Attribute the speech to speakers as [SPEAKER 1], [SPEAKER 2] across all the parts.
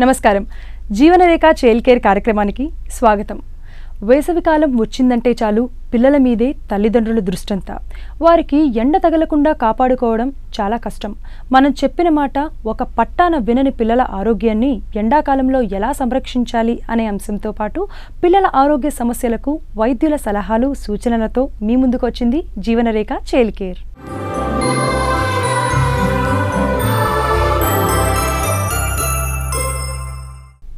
[SPEAKER 1] నమస్కారం. జీవనరేఖ child care కార్యక్రమానికి స్వాగతం. వేసవికాలం వచ్చిందంటే చాలు పిల్లల మీదే తల్లిదండ్రుల దృష్టంతా. వారికి ఎండ తగలకుండా కాపాడుకోవడం చాలా కష్టం. మనం చెప్పిన మాట ఒక పట్టాన వినని పిల్లల ఆరోగ్యాన్ని ఎండాకాలంలో ఎలా సంరక్షించాలి అనే అంశంతో పాటు పిల్లల ఆరోగ్య సమస్యలకు వైద్యుల సలహాలు సూచనలతో మీ ముందుకు వచ్చింది జీవనరేఖ చైల్డ్ కేర్.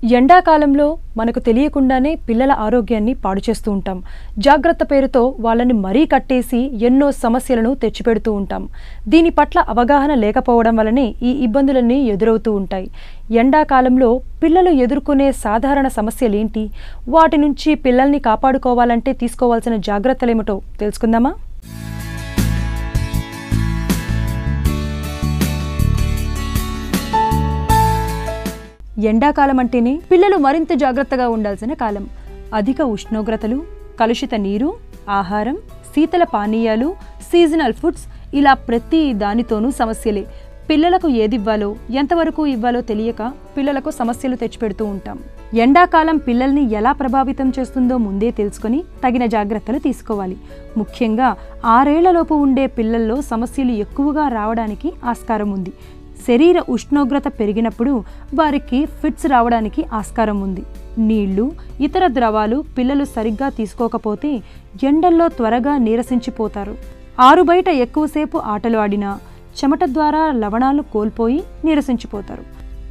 [SPEAKER 1] ఎండాకాలంలో మనకు తెలియకుండానే పిల్లల ఆరోగ్యాన్ని పాడు చేస్తూ ఉంటాం. జాగ్రత్త పేరుతో వాళ్ళని మరీ కట్టేసి ఎన్నో సమస్యలను తెచ్చిపెడుతూ ఉంటాం. దీని పట్ల అవగాహన లేకపోవడం వలనే ఈ ఇబ్బందులన్నీ ఎదురవుతూ ఉంటాయి. ఎండాకాలంలో పిల్లలు ఎదుర్కొనే సాధారణ సమస్యలేంటి వాటి నుంచి పిల్లల్ని కాపాడుకోవాలంటే తీసుకోవాల్సిన జాగ్రత్తలేమిటో తెలుసుకుందామా? ఎండాకాలం అంటేనే పిల్లలు మరింత జాగ్రత్తగా ఉండాల్సిన కాలం. అధిక ఉష్ణోగ్రతలు కలుషిత నీరు ఆహారం శీతల పానీయాలు సీజనల్ ఫుడ్స్ ఇలా ప్రతి దానితోనూ సమస్యలే. పిల్లలకు ఏదివ్వాలో ఎంతవరకు ఇవ్వాలో తెలియక పిల్లలకు సమస్యలు తెచ్చిపెడుతూ ఉంటాం. ఎండాకాలం పిల్లల్ని ఎలా ప్రభావితం చేస్తుందో ముందే తెలుసుకొని తగిన జాగ్రత్తలు తీసుకోవాలి. ముఖ్యంగా ఆరేళ్ళలోపు ఉండే పిల్లల్లో సమస్యలు ఎక్కువగా రావడానికి ఆస్కారం ఉంది. శరీర ఉష్ణోగ్రత పెరిగినప్పుడు వారికి ఫిట్స్ రావడానికి ఆస్కారం ఉంది. నీళ్ళు ఇతర ద్రవాలు పిల్లలు సరిగ్గా తీసుకోకపోతే ఎండల్లో త్వరగా నీరసించిపోతారు. ఆరు బయట ఎక్కువసేపు ఆటలు ఆడినా చెమట ద్వారా లవణాలు కోల్పోయి నీరసించిపోతారు.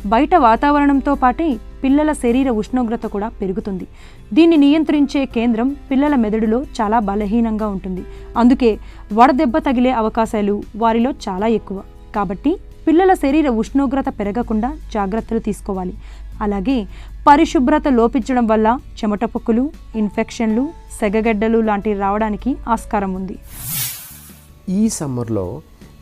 [SPEAKER 1] బయట వాతావరణంతో పాటే పిల్లల శరీర ఉష్ణోగ్రత కూడా పెరుగుతుంది. దీన్ని నియంత్రించే కేంద్రం పిల్లల మెదడులో చాలా బలహీనంగా ఉంటుంది. అందుకే వడదెబ్బ తగిలే అవకాశాలు వారిలో చాలా ఎక్కువ. కాబట్టి పిల్లల శరీర ఉష్ణోగ్రత పెరగకుండా జాగ్రత్తలు తీసుకోవాలి. అలాగే పరిశుభ్రత లోపించడం వల్ల చెమటపక్కులు ఇన్ఫెక్షన్లు సెగగడ్డలు లాంటివి రావడానికి ఆస్కారం ఉంది.
[SPEAKER 2] ఈ సమ్మర్లో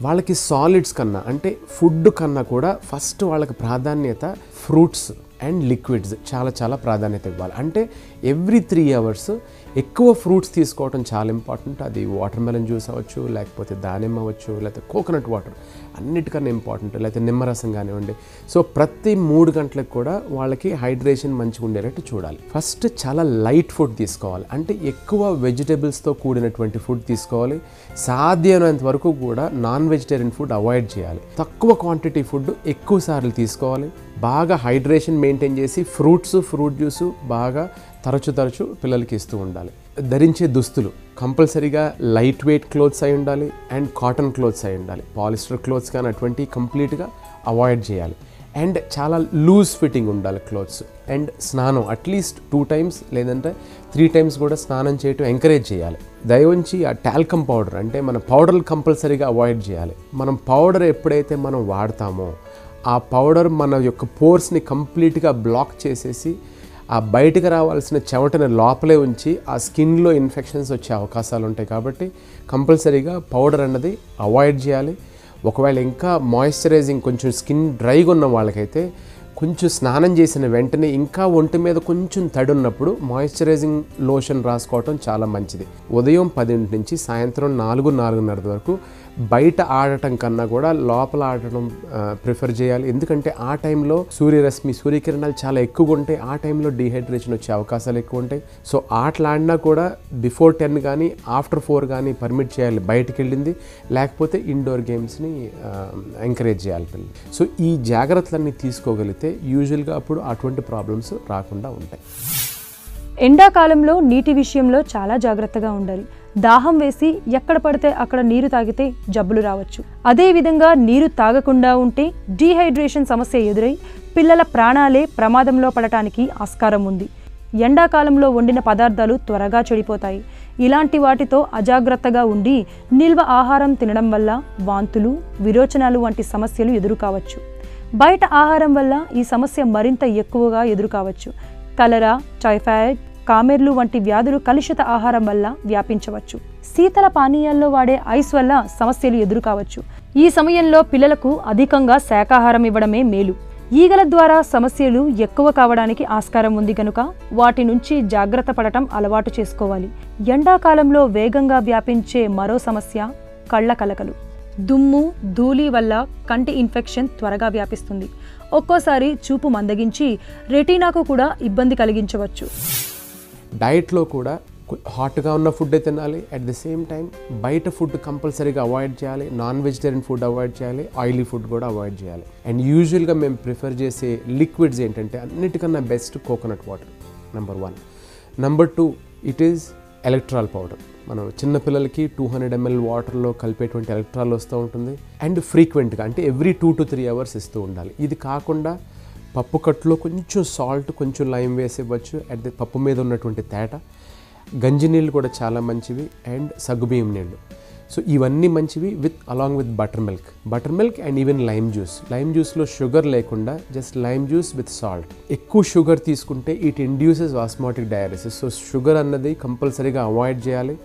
[SPEAKER 2] వాళ్ళకి సాలిడ్స్ కన్నా అంటే ఫుడ్ కన్నా కూడా ఫస్ట్ వాళ్ళకి ప్రాధాన్యత ఫ్రూట్స్ అండ్ లిక్విడ్స్ చాలా చాలా ప్రాధాన్యత ఇవ్వాలి. అంటే ఎవ్రీ త్రీ అవర్స్ ఎక్కువ ఫ్రూట్స్ తీసుకోవడం చాలా ఇంపార్టెంట్. అది వాటర్ మెలన్ జ్యూస్ అవ్వచ్చు లేకపోతే దానిమ్మ అవ్వచ్చు లేకపోతే కోకోనట్ వాటర్ అన్నిటికన్నా ఇంపార్టెంట్ లేకపోతే నిమ్మరసం కానివ్వండి. సో ప్రతి మూడు గంటలకు కూడా వాళ్ళకి హైడ్రేషన్ మంచిగా ఉండేటట్టు చూడాలి. ఫస్ట్ చాలా లైట్ ఫుడ్ తీసుకోవాలి. అంటే ఎక్కువ వెజిటేబుల్స్తో కూడినటువంటి ఫుడ్ తీసుకోవాలి. సాధ్యమైనంత వరకు కూడా నాన్ వెజిటేరియన్ ఫుడ్ అవాయిడ్ చేయాలి. తక్కువ క్వాంటిటీ ఫుడ్ ఎక్కువ సార్లు తీసుకోవాలి. బాగా హైడ్రేషన్ మెయింటైన్ చేసి ఫ్రూట్స్ ఫ్రూట్ జ్యూస్ బాగా తరచు తరచు పిల్లలకి ఇస్తూ ఉండాలి. ధరించే దుస్తులు కంపల్సరీగా లైట్ వెయిట్ క్లోత్స్ అయి ఉండాలి అండ్ కాటన్ క్లోత్స్ అయి ఉండాలి. పాలిస్టర్ క్లోత్స్ కానీ అటువంటి కంప్లీట్గా అవాయిడ్ చేయాలి. అండ్ చాలా లూజ్ ఫిట్టింగ్ ఉండాలి క్లోత్స్. అండ్ స్నానం అట్లీస్ట్ టూ టైమ్స్ లేదంటే త్రీ టైమ్స్ కూడా స్నానం చేయటం ఎంకరేజ్ చేయాలి. దయవుంచి ఆ టాల్కమ్ పౌడర్ అంటే మన పౌడర్లు కంపల్సరీగా అవాయిడ్ చేయాలి. మనం పౌడర్ ఎప్పుడైతే మనం వాడతామో ఆ పౌడర్ మన యొక్క పోర్స్ని కంప్లీట్గా బ్లాక్ చేసేసి ఆ బయటకు రావాల్సిన చెమటని లోపలే ఉంచి ఆ స్కిన్లో ఇన్ఫెక్షన్స్ వచ్చే అవకాశాలు ఉంటాయి కాబట్టి కంపల్సరీగా పౌడర్ అన్నది అవాయిడ్ చేయాలి. ఒకవేళ ఇంకా మాయిశ్చరైజింగ్ కొంచెం స్కిన్ డ్రైగా ఉన్న వాళ్ళకైతే కొంచెం స్నానం చేసిన వెంటనే ఇంకా ఒంటి మీద కొంచెం తడి ఉన్నప్పుడు మాయిశ్చరైజింగ్ లోషన్ రాసుకోవటం చాలా మంచిది. ఉదయం పదింటి నుంచి సాయంత్రం నాలుగు నాలుగున్నర వరకు బయట ఆడటం కన్నా కూడా లోపల ఆడటం ప్రిఫర్ చేయాలి. ఎందుకంటే ఆ టైంలో సూర్యరశ్మి సూర్యకిరణాలు చాలా ఎక్కువగా ఉంటాయి. ఆ టైంలో డిహైడ్రేషన్ వచ్చే అవకాశాలు ఎక్కువ ఉంటాయి. సో ఆటలాడినా కూడా బిఫోర్ టెన్ కానీ ఆఫ్టర్ ఫోర్ కానీ పర్మిట్ చేయాలి బయటకు వెళ్ళింది లేకపోతే ఇండోర్ గేమ్స్ని ఎంకరేజ్ చేయాలి పిల్లలు. సో ఈ జాగ్రత్తలన్నీ తీసుకోగలిగితే యూజువల్గా అప్పుడు అటువంటి ప్రాబ్లమ్స్ రాకుండా ఉంటాయి.
[SPEAKER 1] ఎండాకాలంలో నీటి విషయంలో చాలా జాగ్రత్తగా ఉండాలి. దాహం వేసి ఎక్కడ పడితే అక్కడ నీరు తాగితే జబ్బులు రావచ్చు. అదేవిధంగా నీరు తాగకుండా ఉంటే డీహైడ్రేషన్ సమస్య ఎదురై పిల్లల ప్రాణాలే ప్రమాదంలో పడటానికి ఆస్కారం ఉంది. ఎండాకాలంలో వండిన పదార్థాలు త్వరగా చెడిపోతాయి. ఇలాంటి వాటితో అజాగ్రత్తగా ఉండి నిల్వ ఆహారం తినడం వల్ల వాంతులు విరోచనాలు వంటి సమస్యలు ఎదురు కావచ్చు బయట ఆహారం వల్ల ఈ సమస్య మరింత ఎక్కువగా ఎదురు కావచ్చు కలరా టైఫాయిడ్ కామెర్లు వంటి వ్యాధులు కలుషిత ఆహారం వల్ల వ్యాపించవచ్చు. శీతల పానీయాల్లో వాడే ఐస్ వల్ల సమస్యలు ఎదురు కావచ్చు ఈ సమయంలో పిల్లలకు అధికంగా శాకాహారం ఇవ్వడమే మేలు. ఈగల ద్వారా సమస్యలు ఎక్కువ కావడానికి ఆస్కారం ఉంది కనుక వాటి నుంచి జాగ్రత్త పడటం అలవాటు చేసుకోవాలి. ఎండాకాలంలో వేగంగా వ్యాపించే మరో సమస్య కళ్ళ కలకలు. దుమ్ము ధూళి వల్ల కంటి ఇన్ఫెక్షన్ త్వరగా వ్యాపిస్తుంది. ఒక్కోసారి చూపు మందగించి రెటీనాకు కూడా ఇబ్బంది కలిగించవచ్చు.
[SPEAKER 2] డైట్లో కూడా హాట్గా ఉన్న ఫుడ్ తినాలి. అట్ ద సేమ్ టైం బయట ఫుడ్ కంపల్సరీగా అవాయిడ్ చేయాలి. నాన్ వెజిటేరియన్ ఫుడ్ అవాయిడ్ చేయాలి. ఆయిలీ ఫుడ్ కూడా అవాయిడ్ చేయాలి. అండ్ యూజువల్గా మేము ప్రిఫర్ చేసే లిక్విడ్స్ ఏంటంటే అన్నిటికన్నా best coconut water number one. Number two it is Electral powder. మనం చిన్నపిల్లలకి టూ హండ్రెడ్ ఎంఎల్ వాటర్లో కలిపేటువంటి ఎలక్ట్రాల్ వస్తూ ఉంటుంది. అండ్ ఫ్రీక్వెంట్గా అంటే every two to three hours ఇస్తూ ఉండాలి. ఇది కాకుండా పప్పు కట్టులో కొంచెం సాల్ట్ కొంచెం లైమ్ వేసి ఇవ్వచ్చు. అట్ ది పప్పు మీద ఉన్నటువంటి తేట. గంజి నీళ్ళు కూడా చాలా మంచివి. అండ్ సగ్గుబియ్యం నీళ్ళు. సో ఇవన్నీ మంచివి with along with butter milk butter milk and even lime juice lime జ్యూస్లో sugar లేకుండా just lime juice with salt ఎక్కువ షుగర్ తీసుకుంటే it induces asthmatic dialysis so sugar అన్నది కంపల్సరీగా అవాయిడ్ చేయాలి.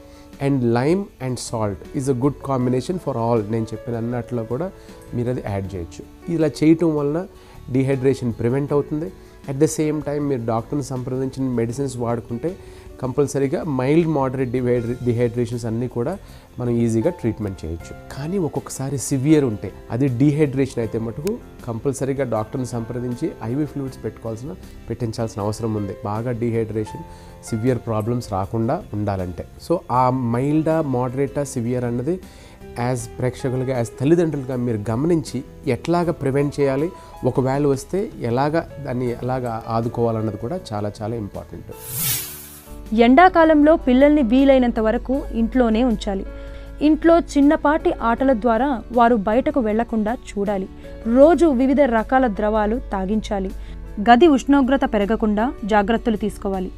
[SPEAKER 2] And lime and salt is a good combination for all నేను చెప్పిన అన్నట్లో కూడా మీరు అది యాడ్ చేయొచ్చు. ఇలా చేయటం వలన డీహైడ్రేషన్ ప్రివెంట్ అవుతుంది. అట్ ద సేమ్ టైం మీరు డాక్టర్ని సంప్రదించిన మెడిసిన్స్ వాడుకుంటే కంపల్సరీగా మైల్డ్ మోడరేట్ డిహైడ్రే డిహైడ్రేషన్స్ అన్నీ కూడా మనం ఈజీగా ట్రీట్మెంట్ చేయొచ్చు. కానీ ఒక్కొక్కసారి సివియర్ ఉంటే అది డీహైడ్రేషన్ అయితే మటుకు కంపల్సరీగా డాక్టర్ని సంప్రదించి ఐవీ ఫ్లూయిడ్స్ పెట్టుకోవాల్సిన పెట్టించాల్సిన అవసరం ఉంది. బాగా డీహైడ్రేషన్ సివియర్ ప్రాబ్లమ్స్ రాకుండా ఉండాలంటే. సో ఆ మైల్డా మోడరేటా సివియర్ అన్నది యాజ్ ప్రేక్షకులుగా యాజ్ తల్లిదండ్రులుగా మీరు గమనించి ఎట్లాగ ప్రివెంట్ చేయాలి ఒకవేళ వస్తే ఎలాగ దాన్ని ఎలాగ ఆదుకోవాలన్నది కూడా చాలా చాలా ఇంపార్టెంట్
[SPEAKER 1] ఎండాకాలంలో పిల్లల్ని వీలైనంత వరకు ఇంట్లోనే ఉంచాలి. ఇంట్లో చిన్నపాటి ఆటల ద్వారా వారు బయటకు వెళ్ళకుండా చూడాలి. రోజు వివిధ రకాల ద్రవాలు తాగించాలి. గది ఉష్ణోగ్రత పెరగకుండా జాగ్రత్తలు తీసుకోవాలి.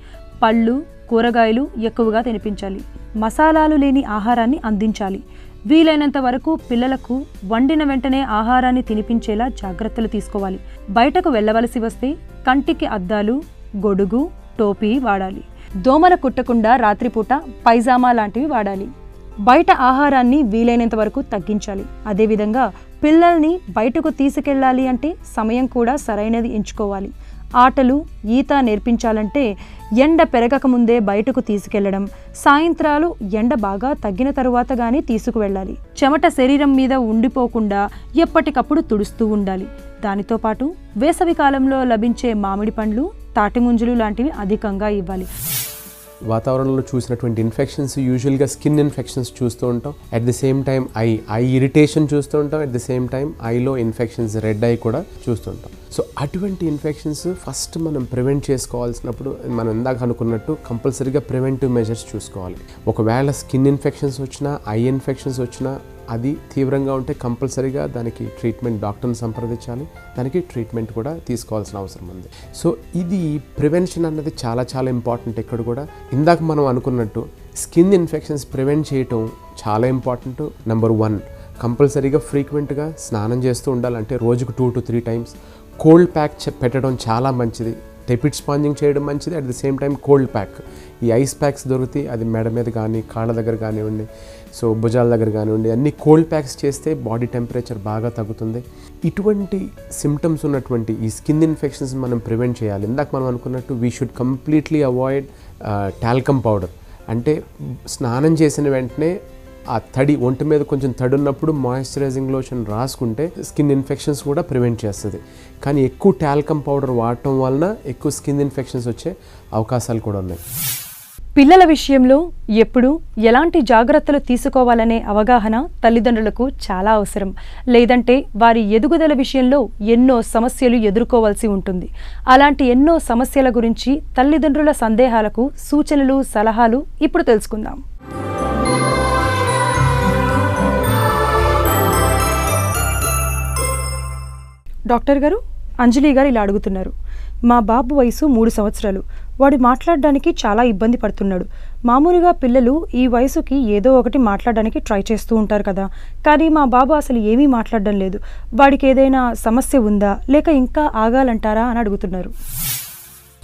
[SPEAKER 1] పళ్ళు కూరగాయలు ఎక్కువగా తినిపించాలి. మసాలాలు లేని ఆహారాన్ని అందించాలి. వీలైనంత వరకు పిల్లలకు వండిన వెంటనే ఆహారాన్ని తినిపించేలా జాగ్రత్తలు తీసుకోవాలి. బయటకు వెళ్ళవలసి వస్తే కంటికి అద్దాలు గొడుగు టోపీ వాడాలి. దోమలు కుట్టకుండా రాత్రిపూట పైజామా లాంటివి వాడాలి. బయట ఆహారాన్ని వీలైనంత వరకు తగ్గించాలి. అదేవిధంగా పిల్లల్ని బయటకు తీసుకెళ్ళాలి అంటే సమయం కూడా సరైనది ఎంచుకోవాలి. ఆటలు ఈత నేర్పించాలంటే ఎండ పెరగకముందే బయటకు తీసుకెళ్ళడం సాయంత్రాలు ఎండ బాగా తగ్గిన తరువాత గానీ తీసుకువెళ్ళాలి. చెమట శరీరం మీద ఉండిపోకుండా ఎప్పటికప్పుడు తుడుస్తూ ఉండాలి. దానితో పాటు వేసవి కాలంలో లభించే మామిడి పండ్లు తాటిముంజలు లాంటివి అధికంగా ఇవ్వాలి.
[SPEAKER 2] వాతావరణంలో చూసినటువంటి ఇన్ఫెక్షన్స్ యూజువల్గా స్కిన్ ఇన్ఫెక్షన్స్ చూస్తూ ఉంటాం. At the same time eye eye irritation చూస్తూ ఉంటాం. అట్ ది సేమ్ టైం ఐలో ఇన్ఫెక్షన్స్ రెడ్ ఐ కూడా చూస్తుంటాం సో అటువంటి ఇన్ఫెక్షన్స్ ఫస్ట్ మనం ప్రివెంట్ చేసుకోవాల్సినప్పుడు మనం ఇందాక అనుకున్నట్టు కంపల్సరీగా ప్రివెంటివ్ మెజర్స్ చూసుకోవాలి. ఒకవేళ స్కిన్ ఇన్ఫెక్షన్స్ వచ్చినా ఐ ఇన్ఫెక్షన్స్ వచ్చినా అది తీవ్రంగా ఉంటే కంపల్సరీగా దానికి ట్రీట్మెంట్ డాక్టర్ని సంప్రదించాలి. దానికి ట్రీట్మెంట్ కూడా తీసుకోవాల్సిన అవసరం ఉంది. సో ఇది ప్రివెన్షన్ అన్నది చాలా చాలా ఇంపార్టెంట్ ఇక్కడ కూడా. ఇందాక మనం అనుకున్నట్టు స్కిన్ ఇన్ఫెక్షన్స్ ప్రివెంట్ చేయటం చాలా ఇంపార్టెంట్. నెంబర్ వన్ కంపల్సరీగా ఫ్రీక్వెంట్గా స్నానం చేస్తూ ఉండాలంటే రోజుకు two to three times cold pack పెట్టడం చాలా మంచిది. టెపిడ్ స్పాంజింగ్ చేయడం మంచిది. At the same time cold pack ఈ ఐస్ ప్యాక్స్ దొరుకుతాయి అది మెడ మీద కానీ కాళ్ళ దగ్గర కానివ్వండి సో భుజాల దగ్గర కానివ్వండి అన్ని కోల్డ్ ప్యాక్స్ చేస్తే బాడీ టెంపరేచర్ బాగా తగ్గుతుంది. ఇటువంటి సిమ్టమ్స్ ఉన్నటువంటి ఈ స్కిన్ ఇన్ఫెక్షన్స్ మనం ప్రివెంట్ చేయాలి. ఇందాక మనం అనుకున్నట్టు we should completely avoid talcum powder అంటే స్నానం చేసిన వెంటనే ఆ తడి ఒంటి మీద కొంచెం తడి ఉన్నప్పుడు మాయిశ్చరైజింగ్ లోషన్ రాసుకుంటే స్కిన్ ఇన్ఫెక్షన్స్ కూడా ప్రివెంట్ చేస్తుంది. కానీ ఎక్కువ టాల్కమ్ పౌడర్ వాడటం వలన ఎక్కువ స్కిన్ ఇన్ఫెక్షన్స్ వచ్చే అవకాశాలు కూడా ఉన్నాయి.
[SPEAKER 1] పిల్లల విషయంలో ఎప్పుడు ఎలాంటి జాగ్రత్తలు తీసుకోవాలనే అవగాహన తల్లిదండ్రులకు చాలా అవసరం. లేదంటే వారి ఎదుగుదల విషయంలో ఎన్నో సమస్యలు ఎదుర్కోవాల్సి ఉంటుంది. అలాంటి ఎన్నో సమస్యల గురించి తల్లిదండ్రుల సందేహాలకు సూచనలు సలహాలు ఇప్పుడు తెలుసుకుందాం. డాక్టర్ గారు అంజలి గారు ఇలా అడుగుతున్నారు. మా బాబు వయసు మూడు సంవత్సరాలు. వాడు మాట్లాడడానికి చాలా ఇబ్బంది పడుతున్నాడు. మామూలుగా పిల్లలు ఈ వయసుకి ఏదో ఒకటి మాట్లాడడానికి ట్రై చేస్తూ ఉంటారు కదా. కానీ మా బాబు అసలు ఏమీ మాట్లాడడం లేదు. వాడికి ఏదైనా సమస్య ఉందా? లేక ఇంకా ఆగాలంటారా అని అడుగుతున్నారు.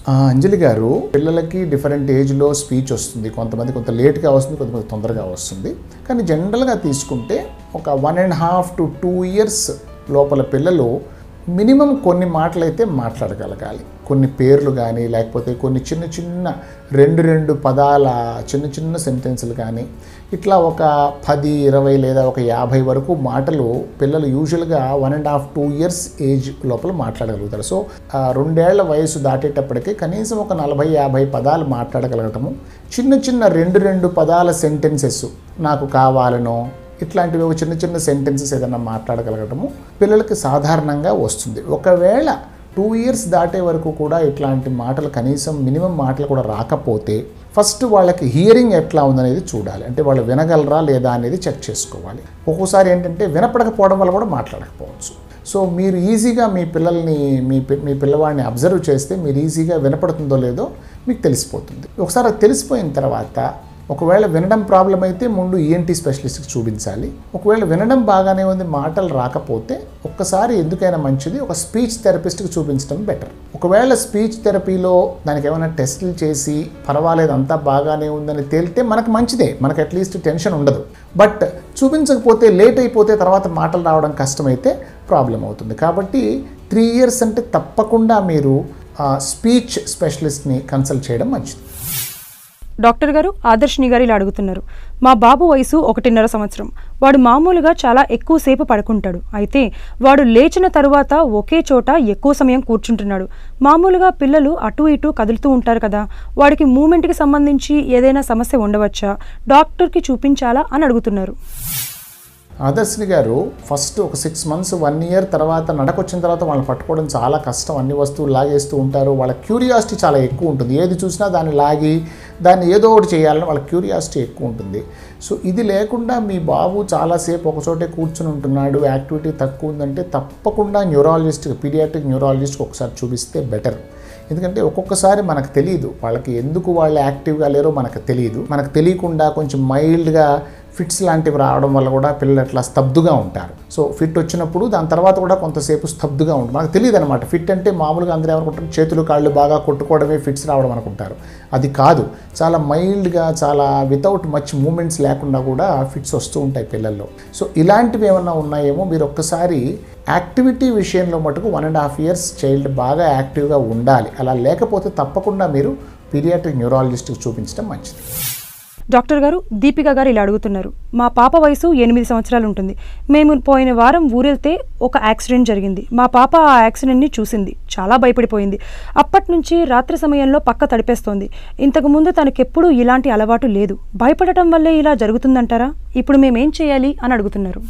[SPEAKER 3] అంజలి గారు పిల్లలకి డిఫరెంట్ ఏజ్లో స్పీచ్ వస్తుంది. కొంతమంది కొంత లేట్గా వస్తుంది కొంతమంది తొందరగా వస్తుంది. కానీ జనరల్గా తీసుకుంటే ఒక one and half to two years లోపల పిల్లలు మినిమం కొన్ని మాటలైతే మాట్లాడగలగాలి. కొన్ని పేర్లు కానీ లేకపోతే కొన్ని చిన్న చిన్న రెండు రెండు పదాల చిన్న చిన్న సెంటెన్సులు కానీ ఇట్లా ఒక పది ఇరవై లేదా ఒక యాభై వరకు మాటలు పిల్లలు యూజువల్గా one and half two years age లోపల మాట్లాడగలుగుతారు. సో రెండేళ్ళ వయసు దాటేటప్పటికి కనీసం ఒక నలభై యాభై పదాలు మాట్లాడగలగటము చిన్న చిన్న రెండు రెండు పదాల సెంటెన్సెస్ నాకు కావాలనో ఇట్లాంటివి ఒక చిన్న చిన్న సెంటెన్సెస్ ఏదైనా మాట్లాడగలగటము పిల్లలకి సాధారణంగా వస్తుంది. ఒకవేళ టూ ఇయర్స్ దాటే వరకు కూడా ఇట్లాంటి మాటలు కనీసం మినిమం మాటలు కూడా రాకపోతే ఫస్ట్ వాళ్ళకి హియరింగ్ ఎట్లా ఉందనేది చూడాలి. అంటే వాళ్ళు వినగలరా లేదా అనేది చెక్ చేసుకోవాలి. ఒక్కోసారి ఏంటంటే వినపడకపోవడం వల్ల కూడా మాట్లాడకపోవచ్చు. సో మీరు ఈజీగా మీ పిల్లల్ని మీ పి- మీ పిల్లవాడిని అబ్జర్వ్ చేస్తే మీరు ఈజీగా వినపడుతుందో లేదో మీకు తెలిసిపోతుంది. ఒకసారి అది తెలిసిపోయిన తర్వాత ఒకవేళ వినడం ప్రాబ్లం అయితే ముందు ఈఎన్టీ స్పెషలిస్ట్కి చూపించాలి. ఒకవేళ వినడం బాగానే ఉంది మాటలు రాకపోతే ఒక్కసారి ఎందుకైనా మంచిది ఒక స్పీచ్ థెరపిస్ట్కి చూపించడం బెటర్ ఒకవేళ స్పీచ్ థెరపీలో దానికి ఏమైనా టెస్టులు చేసి పర్వాలేదు అంతా బాగానే ఉందని తేలితే మనకు మంచిదే మనకు అట్లీస్ట్ టెన్షన్ ఉండదు. బట్ చూపించకపోతే లేట్ అయిపోతే తర్వాత మాటలు రావడం కష్టమైతే ప్రాబ్లం అవుతుంది. కాబట్టి త్రీ ఇయర్స్ అంటే తప్పకుండా మీరు స్పీచ్ స్పెషలిస్ట్ని కన్సల్ట్ చేయడం మంచిది.
[SPEAKER 1] డాక్టర్ గారు ఆదర్శిని గారు ఇలా అడుగుతున్నారు. మా బాబు వయసు ఒకటిన్నర సంవత్సరం. వాడు మామూలుగా చాలా ఎక్కువసేపు పడుకుంటాడు. అయితే వాడు లేచిన తరువాత ఒకే చోట ఎక్కువ సమయం కూర్చుంటున్నాడు. మామూలుగా పిల్లలు అటు ఇటు కదులుతూ ఉంటారు కదా వాడికి మూమెంట్కి సంబంధించి ఏదైనా సమస్య ఉండవచ్చా? డాక్టర్కి చూపించాలా అని అడుగుతున్నారు.
[SPEAKER 3] ఆదర్శిని గారు ఫస్ట్ ఒక సిక్స్ మంత్స్ వన్ ఇయర్ తర్వాత నడకొచ్చిన తర్వాత వాళ్ళని పట్టుకోవడం చాలా కష్టం. అన్ని వస్తువులు లాగేస్తూ ఉంటారు. వాళ్ళ క్యూరియాసిటీ చాలా ఎక్కువ ఉంటుంది. ఏది చూసినా దాన్ని లాగి దాన్ని ఏదో ఒకటి చేయాలని వాళ్ళ క్యూరియాసిటీ ఎక్కువ ఉంటుంది. సో ఇది లేకుండా మీ బాబు చాలాసేపు ఒక చోటే కూర్చుని ఉంటున్నాడు యాక్టివిటీ తక్కువ ఉందంటే తప్పకుండా న్యూరాలజిస్ట్ పీడియాట్రిక్ న్యూరాలజిస్ట్కి ఒకసారి చూపిస్తే బెటర్. ఎందుకంటే ఒక్కొక్కసారి మనకు తెలియదు వాళ్ళకి ఎందుకు వాళ్ళు యాక్టివ్గా లేరో మనకు తెలియదు మనకు తెలియకుండా కొంచెం మైల్డ్గా ఫిట్స్ లాంటివి రావడం వల్ల కూడా పిల్లలు అట్లా స్తబ్దుగా ఉంటారు. సో ఫిట్ వచ్చినప్పుడు దాని తర్వాత కూడా కొంతసేపు స్తబ్దుగా ఉంటుంది మనకు తెలియదు అనమాట ఫిట్ అంటే మామూలుగా అందరూ ఏమనుకుంటారు? చేతులు కాళ్ళు బాగా కొట్టుకోవడమే ఫిట్స్ రావడం అనుకుంటారు. అది కాదు. చాలా మైల్డ్గా చాలా వితౌట్ మచ్ మూమెంట్స్ లేకుండా కూడా ఫిట్స్ వస్తూ ఉంటాయి పిల్లల్లో. సో ఇలాంటివి ఏమన్నా ఉన్నాయేమో? మీరు ఒక్కసారి యాక్టివిటీ విషయంలో మటుకు one and half years child బాగా యాక్టివ్గా ఉండాలి. అలా లేకపోతే తప్పకుండా మీరు పీరియాట్రిక్ న్యూరాలజిస్ట్కి చూపించడం మంచిది.
[SPEAKER 1] డాక్టర్ గారు దీపిక గారు ఇలా అడుగుతున్నారు. మా పాప వయసు ఎనిమిది సంవత్సరాలు ఉంటుంది. మేము పోయిన వారం ఊరెళ్తే ఒక యాక్సిడెంట్ జరిగింది. మా పాప ఆ యాక్సిడెంట్ని చూసింది. చాలా భయపడిపోయింది. అప్పటి నుంచి రాత్రి సమయంలో పక్క తడిపేస్తోంది. ఇంతకుముందు తనకెప్పుడూ ఇలాంటి అలవాటు లేదు. భయపడటం వల్లే ఇలా జరుగుతుందంటారా? ఇప్పుడు మేమేం చేయాలి అని అడుగుతున్నారు.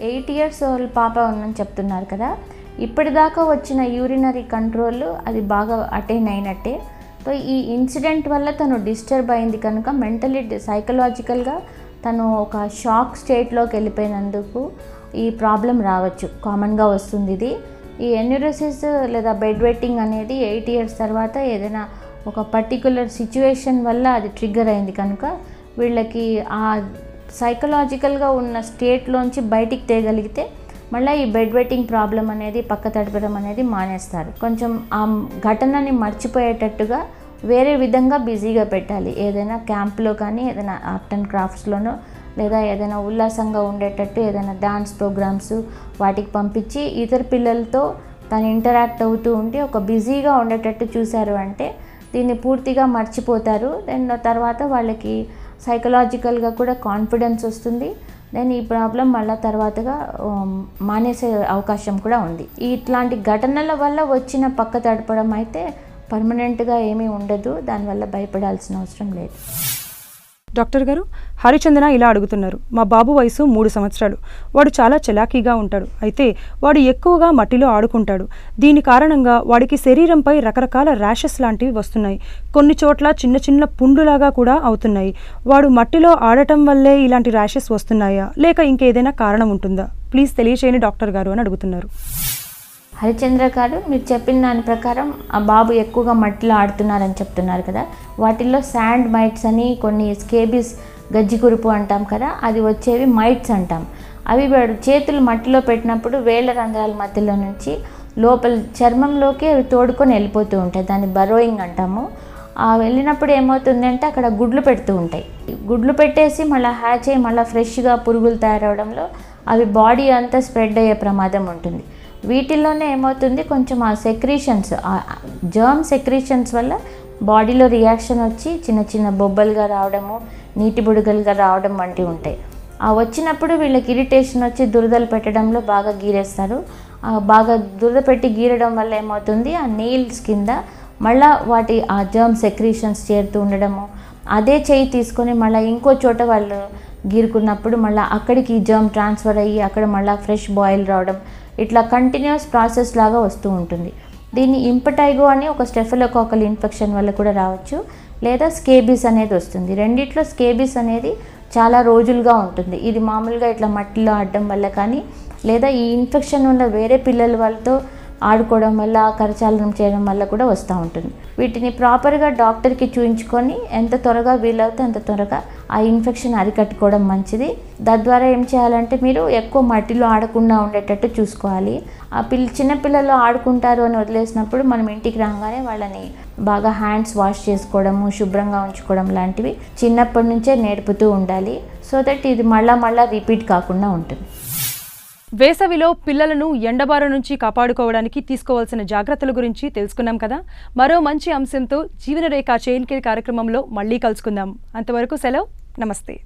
[SPEAKER 4] ఎయిట్ ఇయర్స్ ఓల్డ్ పాప ఉందని చెప్తున్నారు కదా. ఇప్పటిదాకా వచ్చిన యూరినరీ కంట్రోల్ అది బాగా అటైన్ అయినట్టే. సో ఈ ఇన్సిడెంట్ వల్ల తను డిస్టర్బ్ అయింది కనుక మెంటలీ సైకలాజికల్గా తను ఒక షాక్ స్టేట్లోకి వెళ్ళిపోయినందుకు ఈ ప్రాబ్లం రావచ్చు. కామన్గా వస్తుంది ఇది. ఈ ఎన్యూరోసిస్ లేదా బెడ్ వెట్టింగ్ అనేది ఎయిట్ ఇయర్స్ తర్వాత ఏదైనా ఒక పర్టికులర్ సిచ్యువేషన్ వల్ల అది ట్రిగ్గర్ అయింది కనుక వీళ్ళకి ఆ సైకలాజికల్గా ఉన్న స్టేట్లోంచి బయటికి తేగలిగితే మళ్ళీ ఈ బెడ్ వెట్టింగ్ ప్రాబ్లం అనేది పక్క తడపడం అనేది మానేస్తారు. కొంచెం ఆ ఘటనని మర్చిపోయేటట్టుగా వేరే విధంగా బిజీగా పెట్టాలి. ఏదైనా క్యాంప్లో కానీ ఏదైనా ఆర్ట్ అండ్ క్రాఫ్ట్స్లోనో లేదా ఏదైనా ఉల్లాసంగా ఉండేటట్టు ఏదైనా డాన్స్ ప్రోగ్రామ్స్ వాటికి పంపించి ఇతర పిల్లలతో తను ఇంటరాక్ట్ అవుతూ ఉండి ఒక బిజీగా ఉండేటట్టు చూశారు అంటే దీన్ని పూర్తిగా మర్చిపోతారు. దాని తర్వాత వాళ్ళకి సైకలాజికల్గా కూడా కాన్ఫిడెన్స్ వస్తుంది. దెన్ ఈ ప్రాబ్లం మళ్ళీ తర్వాతగా um, మానేసే అవకాశం కూడా ఉంది. ఇట్లాంటి ఘటనల వల్ల వచ్చిన పక్క తడపడం అయితే పర్మనెంట్గా ఏమీ ఉండదు. దానివల్ల భయపడాల్సిన అవసరం లేదు.
[SPEAKER 1] డాక్టర్ గారు హరిచందన ఇలా అడుగుతున్నారు. మా బాబు వయసు మూడు సంవత్సరాలు. వాడు చాలా చలాకీగా ఉంటాడు. అయితే వాడు ఎక్కువగా మట్టిలో ఆడుకుంటాడు. దీని కారణంగా వాడికి శరీరంపై రకరకాల ర్యాషెస్ లాంటివి వస్తున్నాయి. కొన్ని చోట్ల చిన్న చిన్న పుండులాగా కూడా అవుతున్నాయి. వాడు మట్టిలో ఆడటం వల్లే ఇలాంటి ర్యాషెస్ వస్తున్నాయా? లేక ఇంకేదైనా కారణం ఉంటుందా? ప్లీజ్ తెలియచేయని డాక్టర్ గారు అని అడుగుతున్నారు.
[SPEAKER 4] హరిచంద్ర గారు మీరు చెప్పిన దాని ప్రకారం ఆ బాబు ఎక్కువగా మట్టిలో ఆడుతున్నారని చెప్తున్నారు కదా. వాటిల్లో శాండ్ మైట్స్ అని కొన్ని స్కేబీస్ గజ్జి కురుపు అంటాం కదా అది వచ్చేవి మైట్స్ అంటాం. అవి చేతులు మట్టిలో పెట్టినప్పుడు వేళ్ళ రంధ్రాల మధ్యలో నుంచి లోపల చర్మంలోకి అవి తోడుకొని వెళ్ళిపోతూ ఉంటాయి. దాన్ని బరోయింగ్ అంటాము. ఆ వెళ్ళినప్పుడు ఏమవుతుందంటే అక్కడ గుడ్లు పెడుతూ ఉంటాయి. గుడ్లు పెట్టేసి మళ్ళీ హ్యాచ్ అయ్యి మళ్ళీ ఫ్రెష్గా పురుగులు తయారవడంలో అవి బాడీ అంతా స్ప్రెడ్ అయ్యే ప్రమాదం ఉంటుంది. వీటిల్లోనే ఏమవుతుంది? కొంచెం ఆ సెక్రీషన్స్ జర్మ్ సెక్రీషన్స్ వల్ల బాడీలో రియాక్షన్ వచ్చి చిన్న చిన్న బొబ్బలుగా రావడము నీటి బుడగలుగా రావడం వంటివి ఉంటాయి. ఆ వచ్చినప్పుడు వీళ్ళకి ఇరిటేషన్ వచ్చి దురదలు పెట్టడంలో బాగా గీరేస్తారు. బాగా దురద పెట్టి గీరడం వల్ల ఏమవుతుంది? ఆ నెయిల్స్ కింద మళ్ళా వాటి ఆ జర్మ్ సెక్రీషన్స్ చేరుతూ ఉండడము. అదే చేయి తీసుకొని మళ్ళీ ఇంకో చోట వాళ్ళు గీరుకున్నప్పుడు మళ్ళీ అక్కడికి జర్మ్ ట్రాన్స్ఫర్ అయ్యి అక్కడ మళ్ళీ ఫ్రెష్ బాయిల్ రావడం ఇట్లా కంటిన్యూస్ ప్రాసెస్ లాగా వస్తూ ఉంటుంది. దీన్ని ఇంపటైగో అని ఒక స్టెఫిలోకాకల్ ఇన్ఫెక్షన్ వల్ల కూడా రావచ్చు. లేదా స్కేబీస్ అనేది వస్తుంది. రెండిట్లో స్కేబీస్ అనేది చాలా రోజులుగా ఉంటుంది. ఇది మామూలుగా ఇట్లా మట్టిలో ఆడడం వల్ల కానీ లేదా ఈ ఇన్ఫెక్షన్ ఉన్న వేరే పిల్లల వాళ్ళతో ఆడుకోవడం వల్ల కరచాలనం చేయడం వల్ల కూడా వస్తూ ఉంటుంది. వీటిని ప్రాపర్గా డాక్టర్కి చూయించుకొని ఎంత త్వరగా వీలవుతే అంత త్వరగా ఆ ఇన్ఫెక్షన్ అరికట్టుకోవడం మంచిది. తద్వారా ఏం చేయాలంటే మీరు ఎక్కువ మట్టిలో ఆడకుండా ఉండేటట్టు చూసుకోవాలి. ఆ పిల్ల చిన్నపిల్లలు ఆడుకుంటారు అని వదిలేసినప్పుడు మనం ఇంటికి రాగానే వాళ్ళని బాగా హ్యాండ్స్ వాష్ చేసుకోవడము శుభ్రంగా ఉంచుకోవడం లాంటివి చిన్నప్పటి నుంచే నేర్పుతూ ఉండాలి. సో దట్ ఇది మళ్ళా మళ్ళీ రిపీట్ కాకుండా ఉంటుంది.
[SPEAKER 1] వేసవిలో పిల్లలను ఎండబారు నుంచి కాపాడుకోవడానికి తీసుకోవాల్సిన జాగ్రత్తల గురించి తెలుసుకున్నాం కదా. మరో మంచి అంశంతో జీవనరేఖ చైన్ కేర్ కార్యక్రమంలో మళ్ళీ కలుసుకుందాం. అంతవరకు సెలవు. నమస్తే.